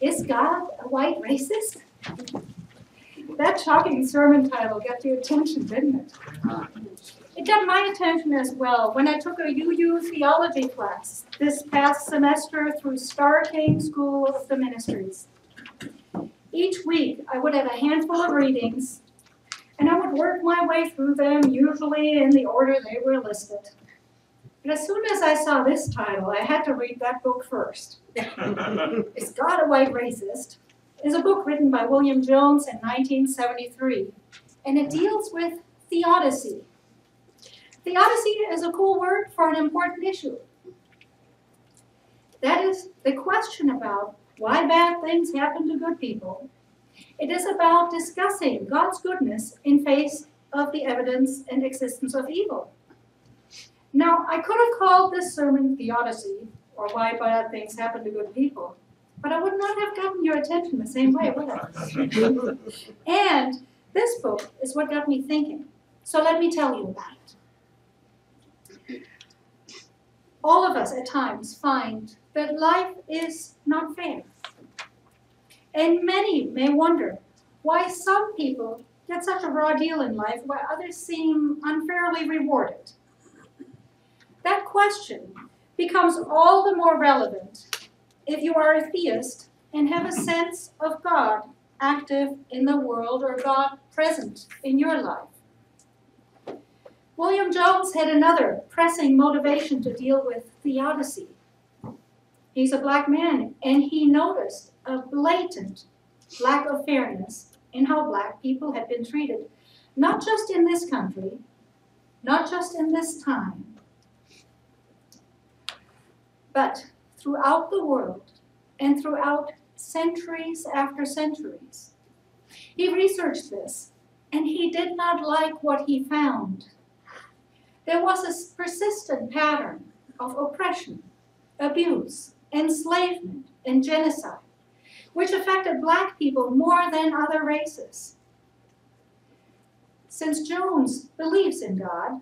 Is God a white racist? That shocking sermon title got your attention, didn't it? It got my attention as well when I took a UU theology class this past semester through Starr King School of the Ministries. Each week, I would have a handful of readings, and I would work my way through them, usually in the order they were listed. But as soon as I saw this title, I had to read that book first. Is God a White Racist? is a book written by William Jones in 1973, and it deals with theodicy. Theodicy is a cool word for an important issue. That is the question about why bad things happen to good people. It is about discussing God's goodness in face of the evidence and existence of evil. Now, I could have called this sermon Theodicy, or Why Bad Things Happen to Good People, but I would not have gotten your attention the same way, would I? and this book is what got me thinking. So let me tell you about it. All of us at times find that life is not fair. And many may wonder why some people get such a raw deal in life while others seem unfairly rewarded. That question becomes all the more relevant if you are a theist and have a sense of God active in the world or God present in your life. William Jones had another pressing motivation to deal with theodicy. He's a black man, and he noticed a blatant lack of fairness in how black people had been treated, not just in this country, not just in this time, but throughout the world and throughout centuries after centuries. He researched this, and he did not like what he found. There was a persistent pattern of oppression, abuse, enslavement, and genocide, which affected black people more than other races. Since Jones believes in God,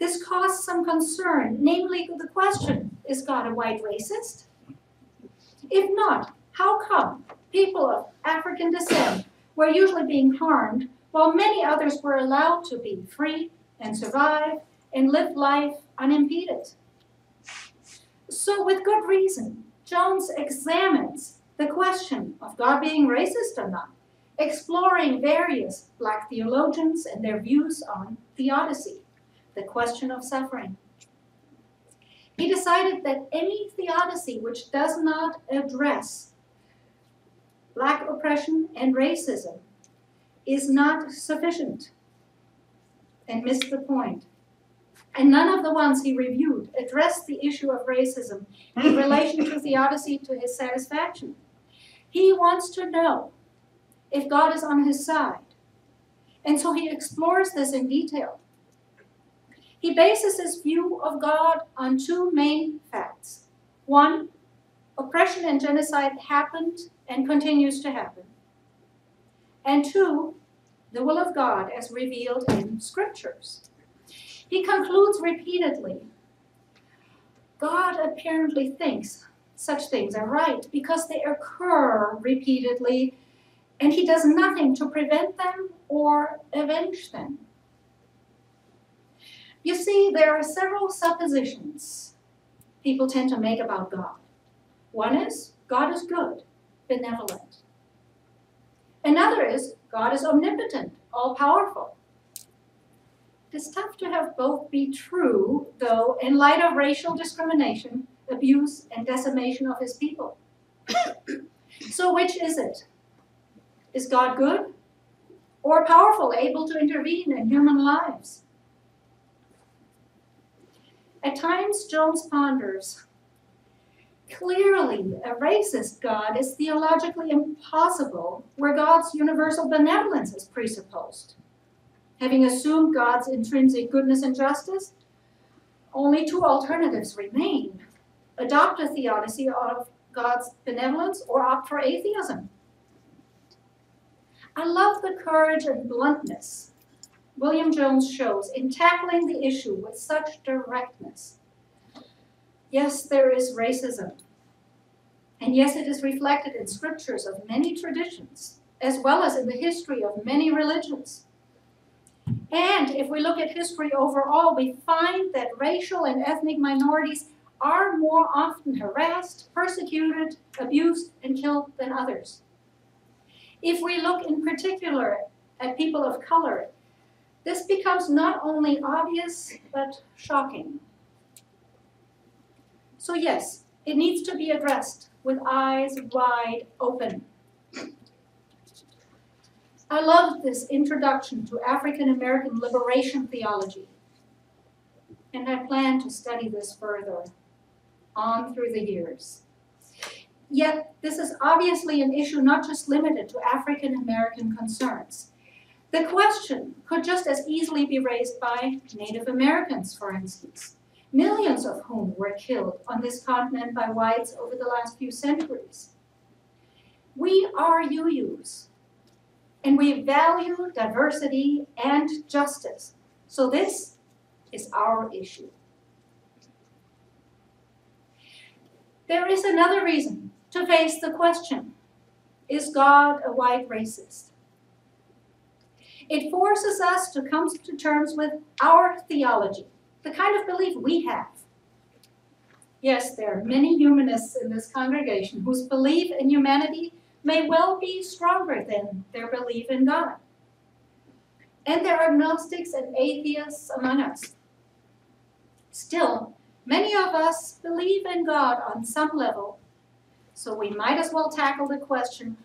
this caused some concern, namely the question, is God a white racist? If not, how come people of African descent were usually being harmed while many others were allowed to be free and survive and live life unimpeded? So with good reason, Jones examines the question of God being racist or not, exploring various black theologians and their views on theodicy the question of suffering. He decided that any theodicy which does not address black oppression and racism is not sufficient and missed the point. And none of the ones he reviewed addressed the issue of racism in relation to theodicy to his satisfaction. He wants to know if God is on his side. And so he explores this in detail. He bases his view of God on two main facts. One, oppression and genocide happened and continues to happen. And two, the will of God as revealed in scriptures. He concludes repeatedly God apparently thinks such things are right because they occur repeatedly and he does nothing to prevent them or avenge them. You see, there are several suppositions people tend to make about God. One is God is good, benevolent. Another is God is omnipotent, all powerful. It's tough to have both be true, though, in light of racial discrimination, abuse, and decimation of his people. so, which is it? Is God good or powerful, able to intervene in human lives? At times, Jones ponders clearly a racist God is theologically impossible where God's universal benevolence is presupposed. Having assumed God's intrinsic goodness and justice, only two alternatives remain adopt a theodicy of God's benevolence or opt for atheism. I love the courage and bluntness William Jones shows in tackling the issue with such directness. Yes, there is racism. And yes, it is reflected in scriptures of many traditions, as well as in the history of many religions. And if we look at history overall, we find that racial and ethnic minorities are more often harassed, persecuted, abused, and killed than others. If we look in particular at people of color, this becomes not only obvious, but shocking. So yes, it needs to be addressed with eyes wide open. I love this introduction to African American liberation theology, and I plan to study this further on through the years. Yet, this is obviously an issue not just limited to African American concerns. The question could just as easily be raised by Native Americans, for instance, millions of whom were killed on this continent by whites over the last few centuries. We are UUs, and we value diversity and justice. So this is our issue. There is another reason to face the question Is God a white racist? It forces us to come to terms with our theology, the kind of belief we have. Yes, there are many humanists in this congregation whose belief in humanity may well be stronger than their belief in God. And there are agnostics and atheists among us. Still, Many of us believe in God on some level, so we might as well tackle the question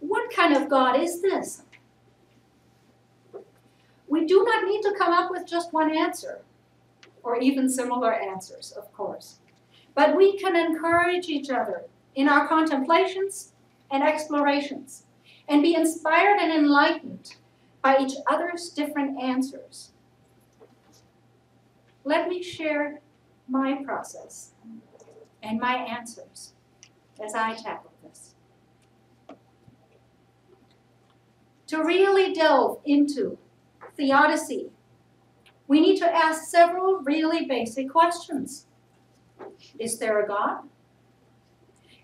what kind of God is this? We do not need to come up with just one answer, or even similar answers, of course. But we can encourage each other in our contemplations and explorations, and be inspired and enlightened by each other's different answers. Let me share my process and my answers as I tackle this. To really delve into theodicy, we need to ask several really basic questions. Is there a God?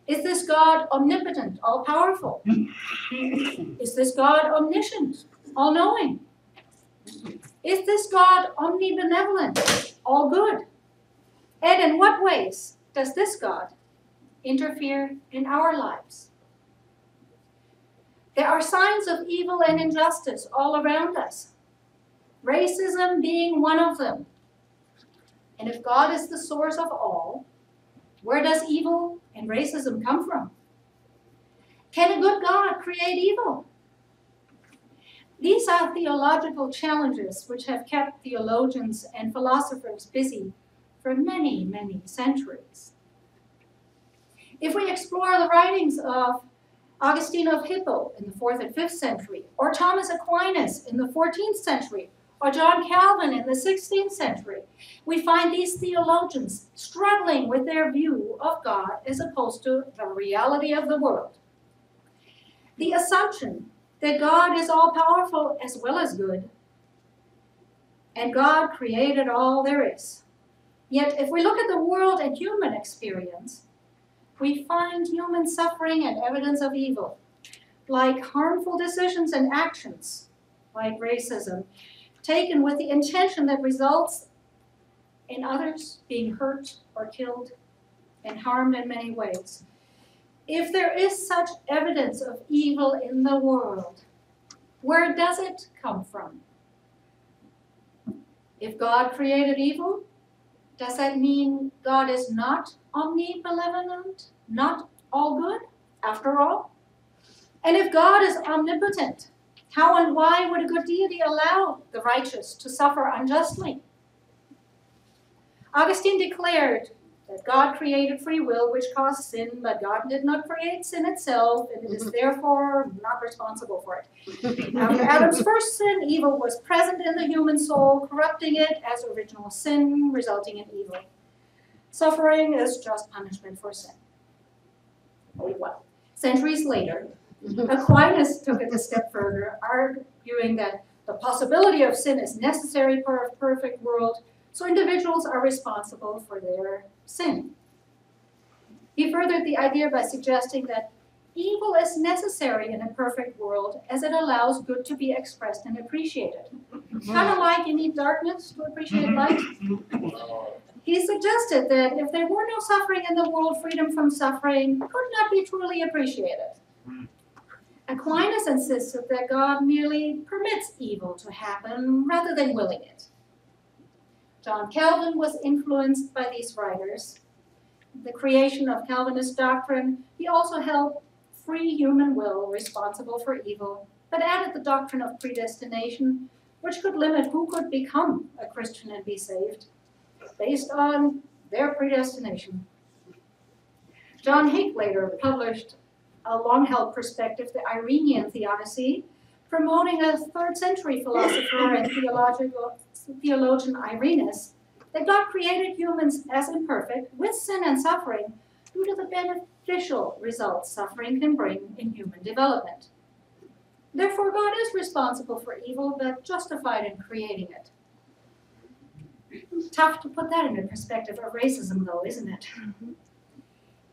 Is this God omnipotent, all powerful? Is this God omniscient, all knowing? Is this God omnibenevolent, all good? And in what ways does this God interfere in our lives? There are signs of evil and injustice all around us, racism being one of them. And if God is the source of all, where does evil and racism come from? Can a good God create evil? These are theological challenges which have kept theologians and philosophers busy for many, many centuries. If we explore the writings of Augustine of Hippo in the 4th and 5th century, or Thomas Aquinas in the 14th century, or John Calvin in the 16th century, we find these theologians struggling with their view of God as opposed to the reality of the world. The assumption that God is all powerful as well as good, and God created all there is, Yet, if we look at the world and human experience, we find human suffering and evidence of evil, like harmful decisions and actions, like racism, taken with the intention that results in others being hurt or killed and harmed in many ways. If there is such evidence of evil in the world, where does it come from? If God created evil, does that mean God is not omnibenevolent, not all good, after all? And if God is omnipotent, how and why would a good deity allow the righteous to suffer unjustly? Augustine declared that God created free will, which caused sin, but God did not create sin itself, and it is mm-hmm. therefore not responsible for it. After Adam's first sin, evil was present in the human soul, corrupting it as original sin, resulting in evil. Suffering is just punishment for sin. Oh, well. Centuries later, Mhm. Aquinas took it a step further, arguing that the possibility of sin is necessary for a perfect world, so individuals are responsible for their sin. He He furthered the idea by suggesting that evil is necessary in a perfect world as it allows good to be expressed and appreciated. Mhm. Kind of like you need darkness to appreciate mhm. light. He suggested that if there were no suffering in the world, freedom from suffering could not be truly appreciated. Mm. Aquinas insisted that God merely permits evil to happen rather than willing it. John Calvin was influenced by these writers. The creation of Calvinist doctrine, he also held free human will responsible for evil, but added the doctrine of predestination, which could limit who could become a Christian and be saved based on their predestination. John Hick later published a long held perspective, the Irenaean theodicy, promoting a third century philosopher and theologian Irenaeus that God created humans as imperfect with sin and suffering due to the beneficial results suffering can bring in human development. Therefore, God is responsible for evil, but justified in creating it. Tough to put that into perspective of racism, though, isn't it? Mm-hmm.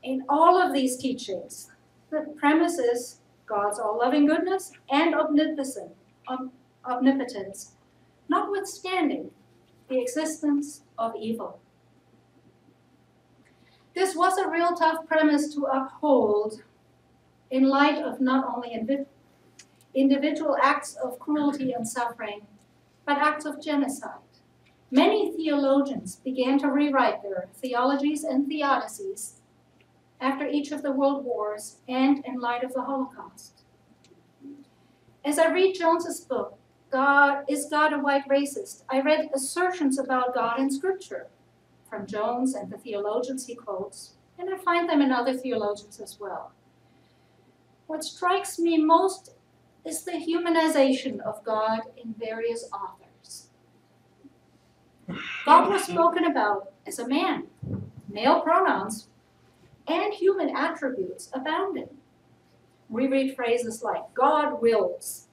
In all of these teachings, the premise is God's all loving goodness and omnipotence, omnipotence, notwithstanding the existence of evil. This was a real tough premise to uphold in light of not only individual acts of cruelty and suffering, but acts of genocide. Many theologians began to rewrite their theologies and theodicies after each of the world wars and in light of the Holocaust. As I read Jones's book, God is God a white racist? I read assertions about God in scripture from Jones and the theologians he quotes, and I find them in other theologians as well. What strikes me most is the humanization of God in various authors. God was spoken about as a man, male pronouns and human attributes abounding. We read phrases like God wills,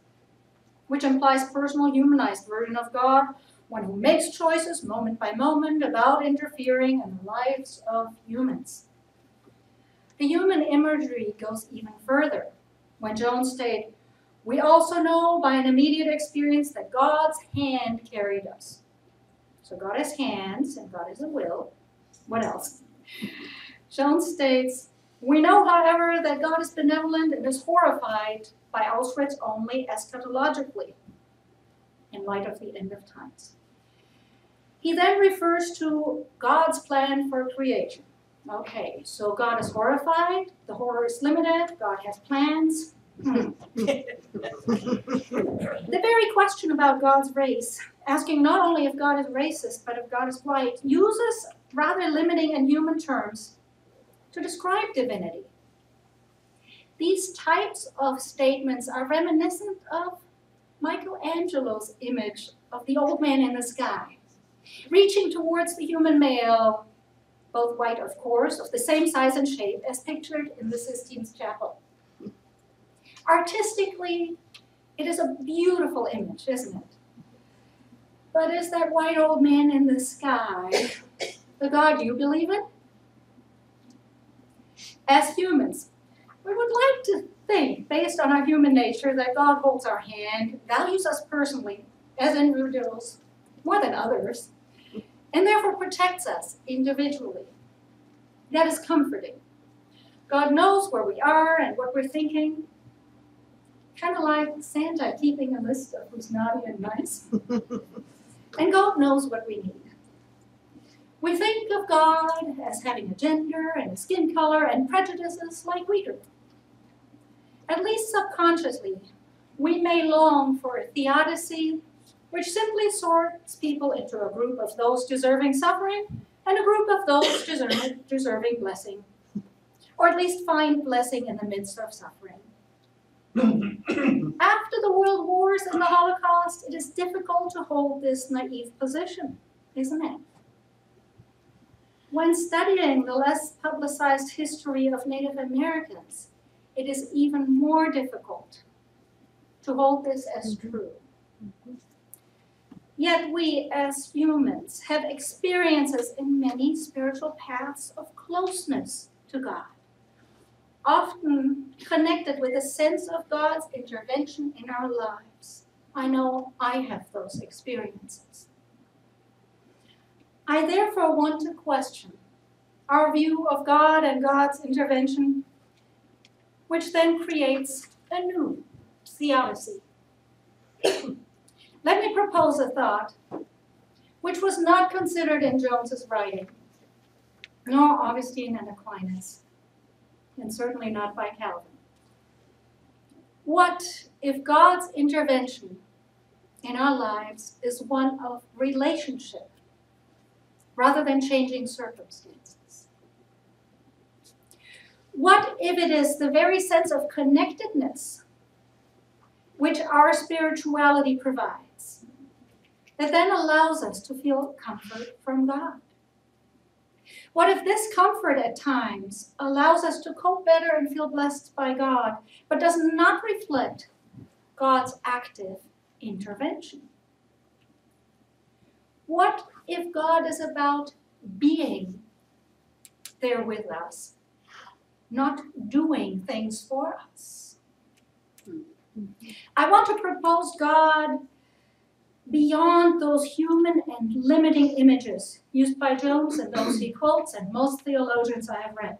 which implies personal humanized version of God, one who makes choices moment by moment about interfering in the lives of humans. The human imagery goes even further when Jones states, We also know by an immediate experience that God's hand carried us. So God has hands and God has a will. What else? Jones states, We know, however, that God is benevolent and is horrified by Auschwitz only eschatologically, in light of the end of times. He then refers to God's plan for creation. Okay, so God is horrified, the horror is limited, God has plans. Hmm. the very question about God's race, asking not only if God is racist, but if God is white, uses rather limiting and human terms to describe divinity. These types of statements are reminiscent of Michelangelo's image of the old man in the sky, reaching towards the human male, both white, of course, of the same size and shape as pictured in the Sistine Chapel. Artistically, it is a beautiful image, isn't it? But is that white old man in the sky the God you believe in? As humans. We would like to think, based on our human nature, that God holds our hand, values us personally as individuals more than others, and therefore protects us individually. That is comforting. God knows where we are and what we're thinking. Kind of like Santa keeping a list of who's naughty and nice. and God knows what we need. We think of God as having a gender and a skin color and prejudices like we do. At least subconsciously, we may long for a theodicy which simply sorts people into a group of those deserving suffering and a group of those deserving, deserving blessing, or at least find blessing in the midst of suffering. After the world wars and the Holocaust, it is difficult to hold this naive position, isn't it? When studying the less publicized history of Native Americans, it is even more difficult to hold this as mm-hmm. true. Yet we, as humans, have experiences in many spiritual paths of closeness to God, often connected with a sense of God's intervention in our lives. I know I have those experiences. I therefore want to question our view of God and God's intervention, which then creates a new theodicy. Let me propose a thought which was not considered in Jones's writing, nor Augustine and Aquinas, and certainly not by Calvin. What if God's intervention in our lives is one of relationship rather than changing circumstances? What if it is the very sense of connectedness which our spirituality provides that then allows us to feel comfort from God? What if this comfort at times allows us to cope better and feel blessed by God, but does not reflect God's active intervention? What if God is about being there with us, not doing things for us? I want to propose God beyond those human and limiting images used by Jones and those he quotes and most theologians I have read.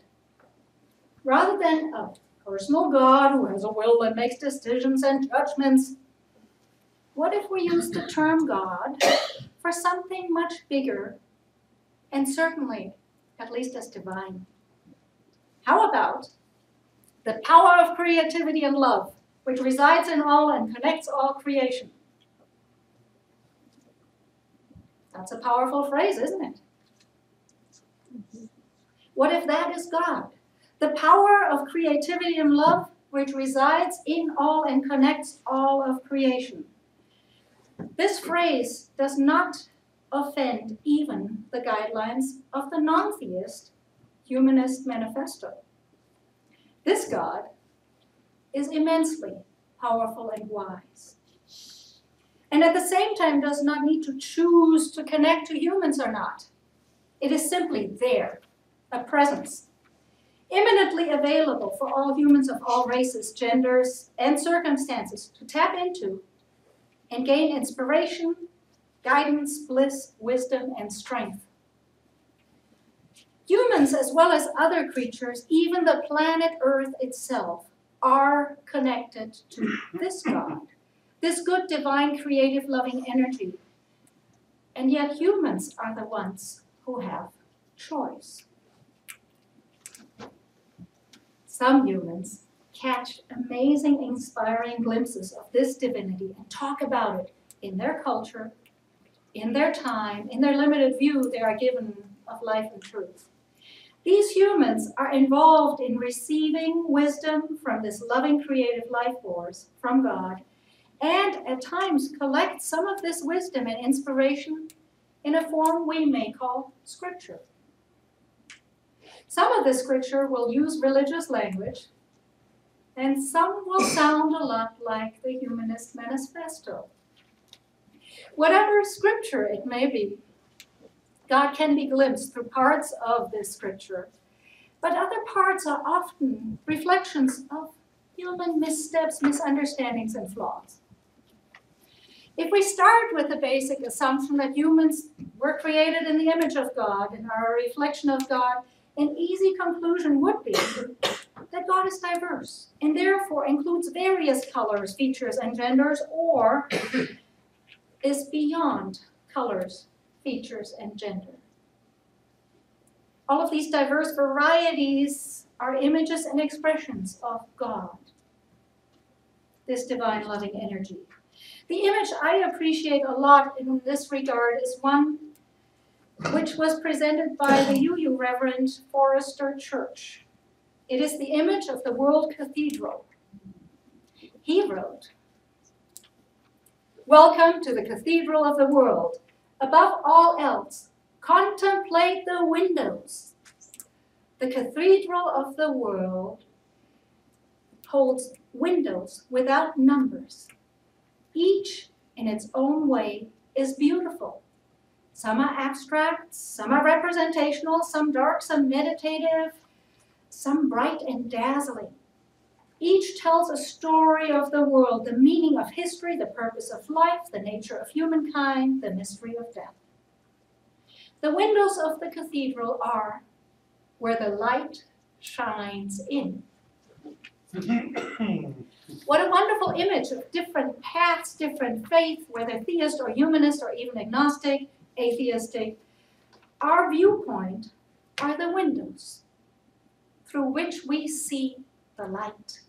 Rather than a personal God who has a will and makes decisions and judgments, what if we use the term God for something much bigger and certainly at least as divine? How about the power of creativity and love, which resides in all and connects all creation? That's a powerful phrase, isn't it? What if that is God? The power of creativity and love, which resides in all and connects all of creation. This phrase does not offend even the guidelines of the non theist humanist manifesto. This God is immensely powerful and wise and at the same time does not need to choose to connect to humans or not. It is simply there, a presence, imminently available for all humans of all races, genders, and circumstances to tap into and gain inspiration, guidance, bliss, wisdom, and strength. Humans, as well as other creatures, even the planet Earth itself, are connected to this God this good, divine, creative, loving energy. And yet humans are the ones who have choice. Some humans catch amazing, inspiring glimpses of this divinity and talk about it in their culture, in their time, in their limited view they are given of life and truth. These humans are involved in receiving wisdom from this loving creative life force from God and at times collect some of this wisdom and inspiration in a form we may call scripture. Some of the scripture will use religious language, and some will sound a lot like the Humanist Manifesto. Whatever scripture it may be, God can be glimpsed through parts of this scripture, but other parts are often reflections of human missteps, misunderstandings, and flaws. If we start with the basic assumption that humans were created in the image of God and are a reflection of God, an easy conclusion would be that God is diverse and therefore includes various colors, features, and genders, or is beyond colors, features, and gender. All of these diverse varieties are images and expressions of God, this divine loving energy. The image I appreciate a lot in this regard is one which was presented by the UU Reverend Forrester Church. It is the image of the World Cathedral. He wrote, Welcome to the Cathedral of the World. Above all else, contemplate the windows. The Cathedral of the World holds windows without numbers each in its own way is beautiful. Some are abstract, some are representational, some dark, some meditative, some bright and dazzling. Each tells a story of the world, the meaning of history, the purpose of life, the nature of humankind, the mystery of death. The windows of the cathedral are where the light shines in. what a wonderful image of different paths, different faith, whether theist or humanist or even agnostic, atheistic. Our viewpoint are the windows through which we see the light.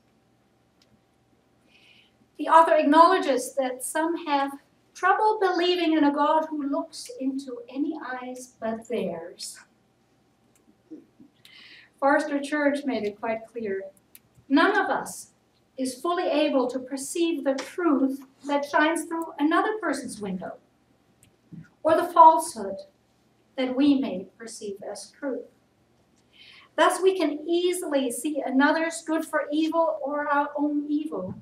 The author acknowledges that some have trouble believing in a God who looks into any eyes but theirs. Forrest Church made it quite clear none of us is fully able to perceive the truth that shines through another person's window, or the falsehood that we may perceive as truth. Thus, we can easily see another's good for evil or our own evil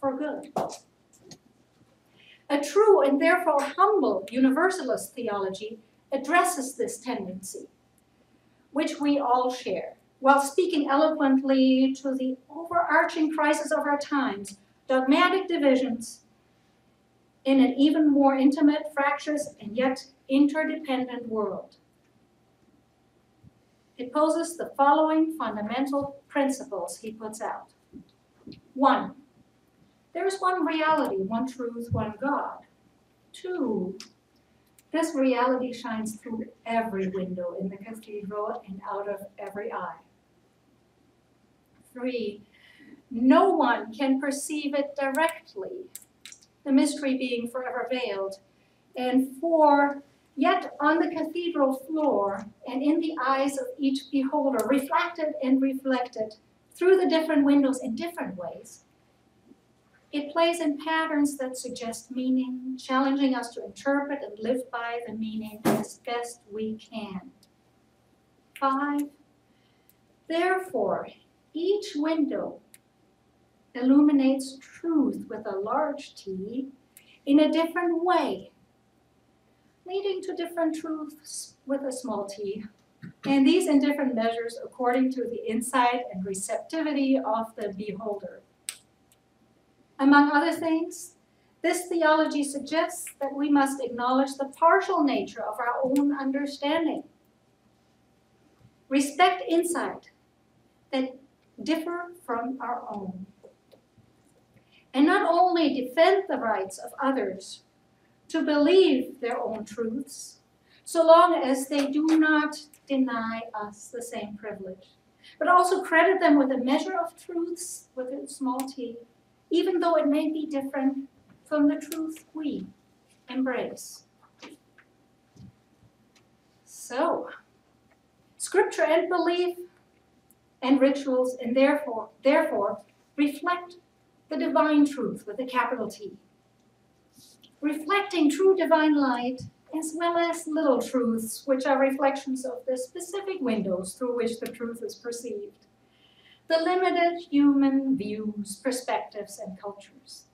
for good. A true and therefore humble universalist theology addresses this tendency, which we all share, while speaking eloquently to the overarching crisis of our times, dogmatic divisions in an even more intimate, fractious, and yet interdependent world. It poses the following fundamental principles he puts out. One, there is one reality, one truth, one God. Two, this reality shines through every window in the cathedral and out of every eye. Three, no one can perceive it directly, the mystery being forever veiled. And four, yet on the cathedral floor and in the eyes of each beholder, reflected and reflected through the different windows in different ways, it plays in patterns that suggest meaning, challenging us to interpret and live by the meaning as best we can. Five, therefore, each window illuminates truth with a large T in a different way, leading to different truths with a small t. And these in different measures according to the insight and receptivity of the beholder. Among other things, this theology suggests that we must acknowledge the partial nature of our own understanding, respect insight that differ from our own, and not only defend the rights of others to believe their own truths, so long as they do not deny us the same privilege, but also credit them with a measure of truths with a small t even though it may be different from the truth we embrace. So, scripture and belief and rituals and therefore therefore reflect the divine truth with a capital T. Reflecting true divine light as well as little truths, which are reflections of the specific windows through which the truth is perceived the limited human views, perspectives, and cultures.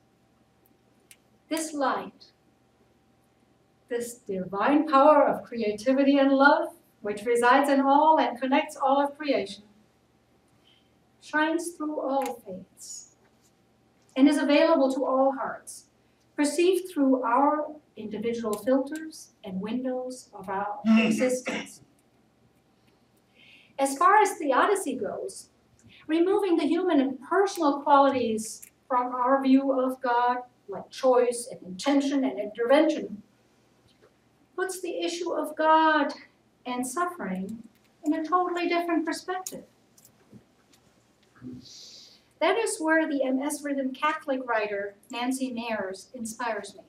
This light, this divine power of creativity and love, which resides in all and connects all of creation, shines through all faiths and is available to all hearts, perceived through our individual filters and windows of our hmm. existence. As far as theodicy goes, removing the human and personal qualities from our view of God, like choice and intention and intervention, puts the issue of God and suffering in a totally different perspective. That is where the MS ridden Catholic writer Nancy Mairs inspires me.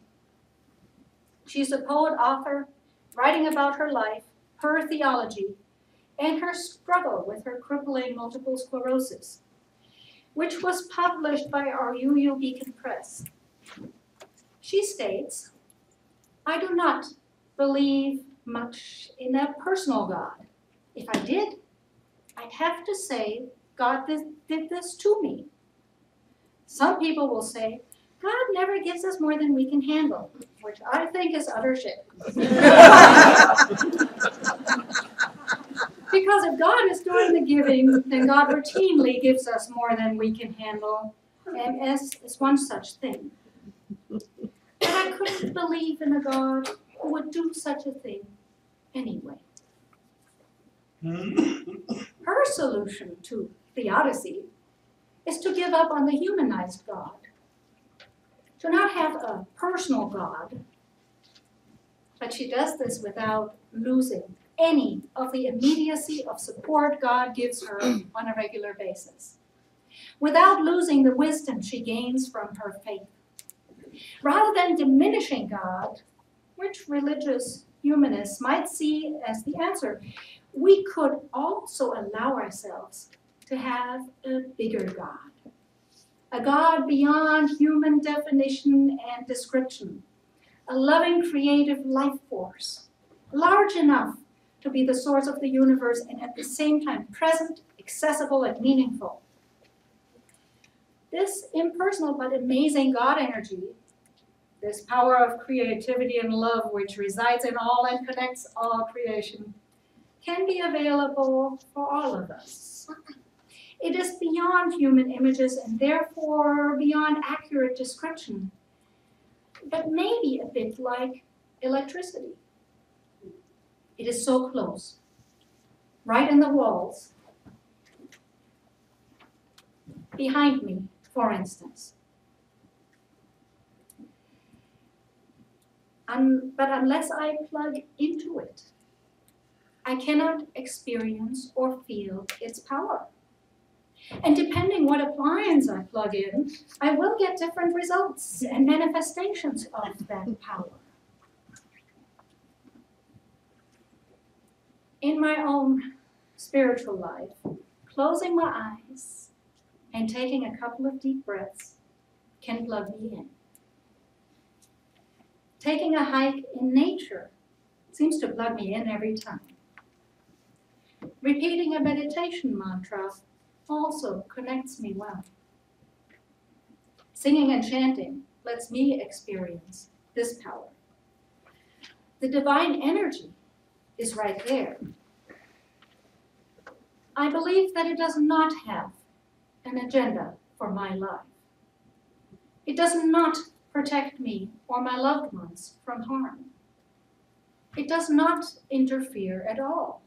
She's a poet author writing about her life, her theology, and her struggle with her crippling multiple sclerosis, which was published by our UU Beacon Press. She states, I do not believe much in a personal God. If I did, I'd have to say God did, did this to me. Some people will say, God never gives us more than we can handle, which I think is utter shit. Because if God is doing the giving, then God routinely gives us more than we can handle. MS is one such thing. But I couldn't believe in a God who would do such a thing anyway. Hmm? Her solution to theodicy is to give up on the humanized God, to not have a personal God, but she does this without losing any of the immediacy of support God gives her on a regular basis, without losing the wisdom she gains from her faith. Rather than diminishing God, which religious humanists might see as the answer, we could also allow ourselves to have a bigger God, a God beyond human definition and description, a loving creative life force, large enough to be the source of the universe and at the same time present, accessible, and meaningful. This impersonal but amazing God energy, this power of creativity and love which resides in all and connects all creation, can be available for all of us. It is beyond human images and therefore beyond accurate description, but maybe a bit like electricity. It is so close, right in the walls, behind me, for instance. Um, but unless I plug into it, I cannot experience or feel its power. And depending what appliance I plug in, I will get different results and manifestations of that power. In my own spiritual life, closing my eyes and taking a couple of deep breaths can plug me in. Taking a hike in nature seems to plug me in every time. Repeating a meditation mantra also connects me well. Singing and chanting lets me experience this power. The divine energy is right there. I believe that it does not have an agenda for my life. It does not protect me or my loved ones from harm. It does not interfere at all.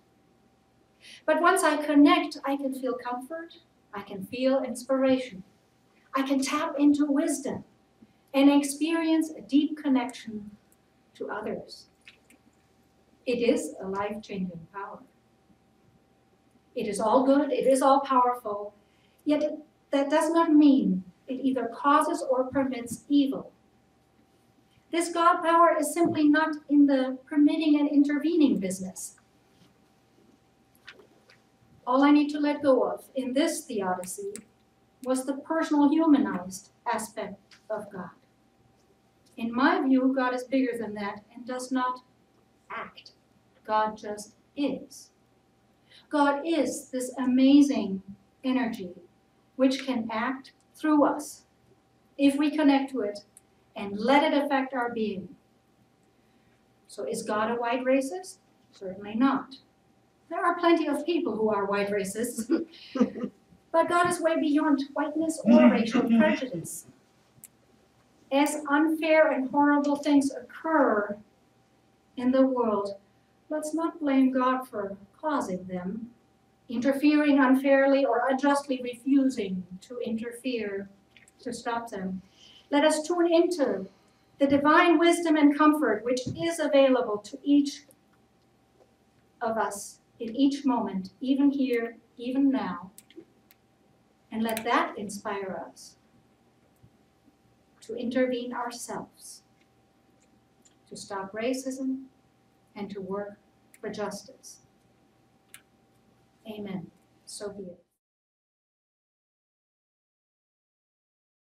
But once I connect, I can feel comfort, I can feel inspiration, I can tap into wisdom and experience a deep connection to others. It is a life changing power. It is all good, it is all powerful, yet it, that does not mean it either causes or permits evil. This God power is simply not in the permitting and intervening business. All I need to let go of in this theodicy was the personal humanized aspect of God. In my view, God is bigger than that and does not act. God just is. God is this amazing energy which can act through us if we connect to it and let it affect our being. So is God a white racist? Certainly not. There are plenty of people who are white racists, but God is way beyond whiteness or racial prejudice. As unfair and horrible things occur in the world, let's not blame God for causing them, interfering unfairly or unjustly refusing to interfere to stop them. Let us tune into the divine wisdom and comfort which is available to each of us in each moment, even here, even now, and let that inspire us to intervene ourselves, to stop racism, and to work for justice. Amen. So be it.